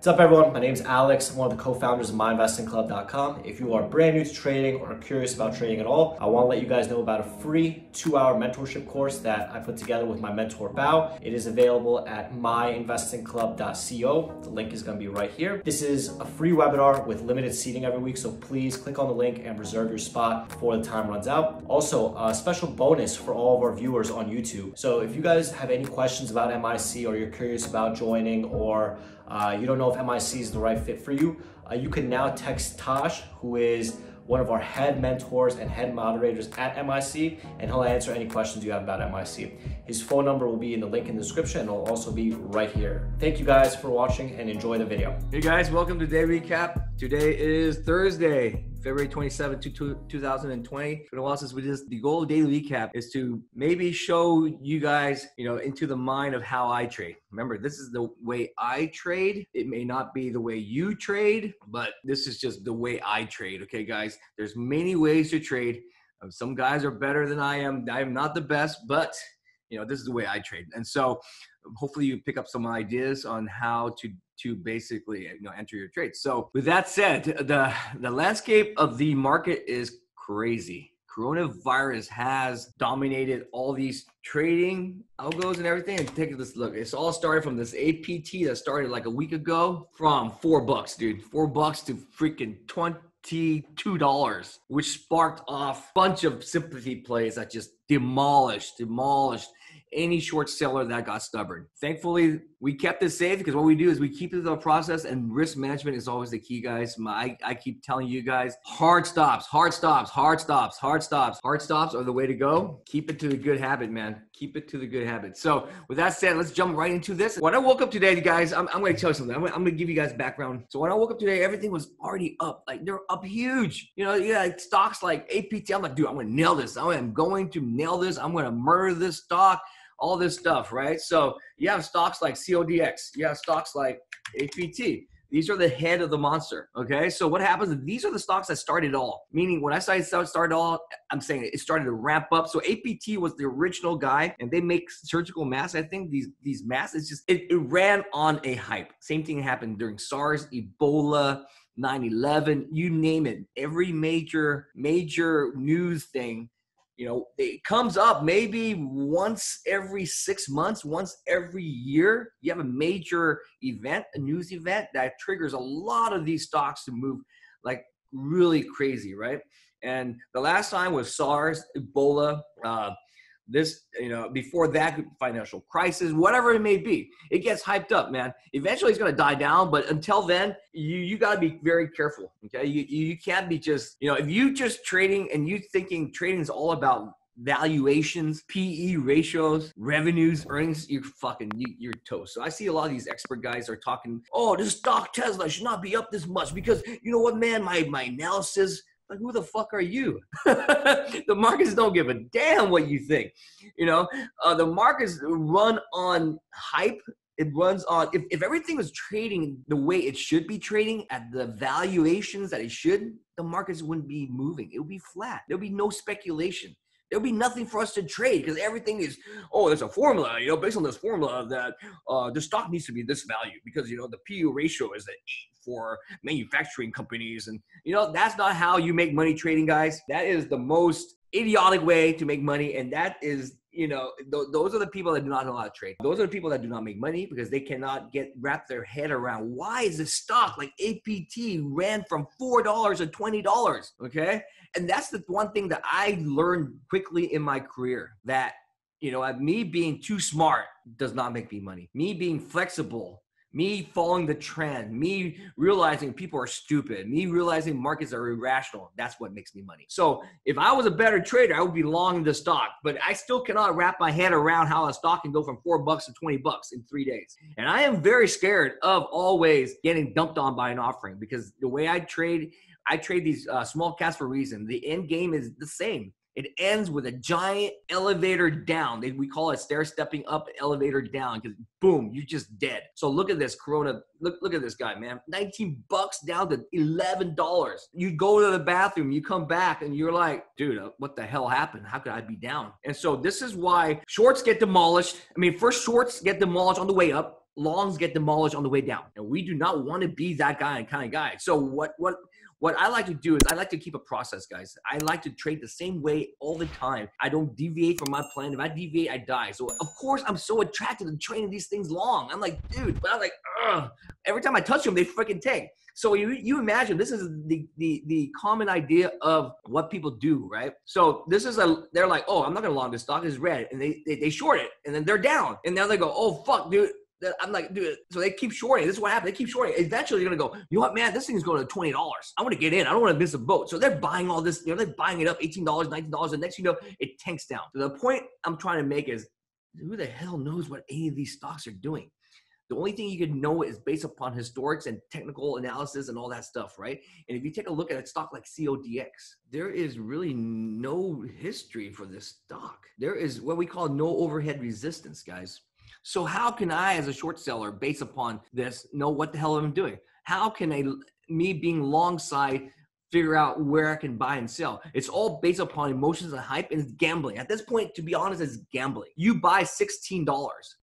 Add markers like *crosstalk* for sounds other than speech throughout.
What's up, everyone? My name is Alex. I'm one of the co-founders of MyInvestingClub.com. If you are brand new to trading or curious about trading at all, I want to let you guys know about a free two-hour mentorship course that I put together with my mentor Bao. It is available at MyInvestingClub.co. The link is going to be right here. This is a free webinar with limited seating every week, so please click on the link and reserve your spot before the time runs out. Also, a special bonus for all of our viewers on YouTube. So if you guys have any questions about MIC or you're curious about joining or uh, you don't know if MIC is the right fit for you, uh, you can now text Tosh, who is one of our head mentors and head moderators at MIC, and he'll answer any questions you have about MIC. His phone number will be in the link in the description, and it'll also be right here. Thank you guys for watching and enjoy the video. Hey guys, welcome to Day Recap. Today is Thursday, February 27, 2020. For the losses with this, the goal of daily recap is to maybe show you guys, you know, into the mind of how I trade. Remember, this is the way I trade. It may not be the way you trade, but this is just the way I trade. Okay, guys, there's many ways to trade. Some guys are better than I am. I am not the best, but you know, this is the way I trade. And so hopefully you pick up some ideas on how to to basically you know enter your trades. So with that said, the the landscape of the market is crazy. Coronavirus has dominated all these trading algos and everything. And take this look. It's all started from this APT that started like a week ago from four bucks, dude. Four bucks to freaking 22 dollars, which sparked off a bunch of sympathy plays that just demolished, demolished any short seller that got stubborn. Thankfully, we kept it safe because what we do is we keep it the process and risk management is always the key, guys. My, I keep telling you guys hard stops, hard stops, hard stops, hard stops, hard stops are the way to go. Keep it to the good habit, man. Keep it to the good habit. So, with that said, let's jump right into this. When I woke up today, guys, I'm, I'm going to tell you something. I'm, I'm going to give you guys background. So, when I woke up today, everything was already up. Like, they're up huge. You know, yeah, like stocks like APT. I'm like, dude, I'm going to nail this. I am going to nail this. I'm going to murder this stock all this stuff, right? So you have stocks like CODX, you have stocks like APT. These are the head of the monster. Okay. So what happens? These are the stocks that started all. Meaning when I say it started all, I'm saying it started to ramp up. So APT was the original guy and they make surgical masks. I think these these masks, it's just it, it ran on a hype. Same thing happened during SARS, Ebola, 9-11, you name it. Every major, major news thing you know it comes up maybe once every six months once every year. You have a major event a news event that triggers a lot of these stocks to move like really crazy right? And the last time was sars ebola uh, this, you know, before that financial crisis, whatever it may be, it gets hyped up, man. Eventually, it's going to die down, but until then, you you got to be very careful. Okay, you you can't be just, you know, if you just trading and you thinking trading is all about valuations, PE ratios, revenues, earnings, you're fucking you, you're toast. So I see a lot of these expert guys are talking, oh, this stock Tesla should not be up this much because you know what, man, my my analysis like, who the fuck are you? *laughs* the markets don't give a damn what you think. You know, uh, the markets run on hype. It runs on, if, if everything was trading the way it should be trading at the valuations that it should, the markets wouldn't be moving. It would be flat. There would be no speculation there'll be nothing for us to trade because everything is oh there's a formula you know based on this formula that uh, the stock needs to be this value because you know the PE ratio is at eight for manufacturing companies. And, you know, that's not how you make money trading, guys. That is the most idiotic way to make money. And that is you know, th- those are the people that do not know how to trade. Those are the people that do not make money because they cannot get wrap their head around why is a stock like APT ran from four dollars to twenty dollars. Okay, and that's the one thing that I learned quickly in my career that you know, me being too smart does not make me money. Me being flexible me following the trend, me realizing people are stupid, me realizing markets are irrational. That's what makes me money. So if I was a better trader, I would be long the stock, but I still cannot wrap my head around how a stock can go from four bucks to 20 bucks in three days. And I am very scared of always getting dumped on by an offering because the way I trade, I trade these uh, small caps for a reason. The end game is the same. It ends with a giant elevator down. we call it stair stepping up, elevator down, because boom, you're just dead. So look at this Corona. Look, look at this guy, man. 19 bucks down to $11. You go to the bathroom, you come back, and you're like, dude, uh, what the hell happened? How could I be down? And so this is why shorts get demolished. I mean, first shorts get demolished on the way up longs get demolished on the way down. And we do not want to be that guy and kind of guy. So what what what I like to do is I like to keep a process, guys. I like to trade the same way all the time. I don't deviate from my plan. If I deviate, I die. So of course I'm so attracted to trading these things long. I'm like, dude, but I'm like, Ugh. every time I touch them, they freaking take. So you you imagine this is the the the common idea of what people do, right? So this is a they're like, oh, I'm not gonna long this stock is red, and they, they they short it, and then they're down, and now they go, oh fuck, dude, I'm like, dude, so they keep shorting. This is what happened. They keep shorting. Eventually, you're gonna go. You know what, man? This thing is going to twenty dollars. I want to get in. I don't want to miss a boat. So they're buying all this. You know, they're buying it up, eighteen dollars, nineteen dollars. And next, you know, it tanks down. So the point I'm trying to make is, who the hell knows what any of these stocks are doing? The only thing you can know is based upon historics and technical analysis and all that stuff, right? And if you take a look at a stock like CODX, there is really no history for this stock. There is what we call no overhead resistance, guys. So how can I, as a short seller, based upon this, know what the hell I'm doing? How can I, me being long side, figure out where I can buy and sell? It's all based upon emotions and hype, and it's gambling. At this point, to be honest, it's gambling. You buy sixteen dollars.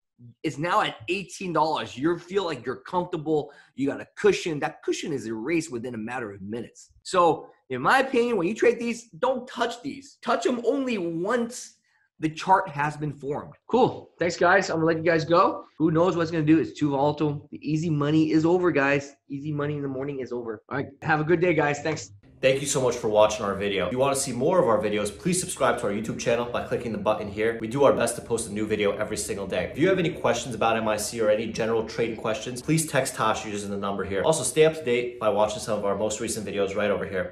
It's now at eighteen dollars. You feel like you're comfortable. You got a cushion. That cushion is erased within a matter of minutes. So, in my opinion, when you trade these, don't touch these. Touch them only once the chart has been formed. Cool. Thanks, guys. I'm gonna let you guys go. Who knows what's gonna do? It's too volatile. The easy money is over, guys. Easy money in the morning is over. All right. Have a good day, guys. Thanks. Thank you so much for watching our video. If you want to see more of our videos, please subscribe to our YouTube channel by clicking the button here. We do our best to post a new video every single day. If you have any questions about MIC or any general trading questions, please text Tosh using the number here. Also, stay up to date by watching some of our most recent videos right over here.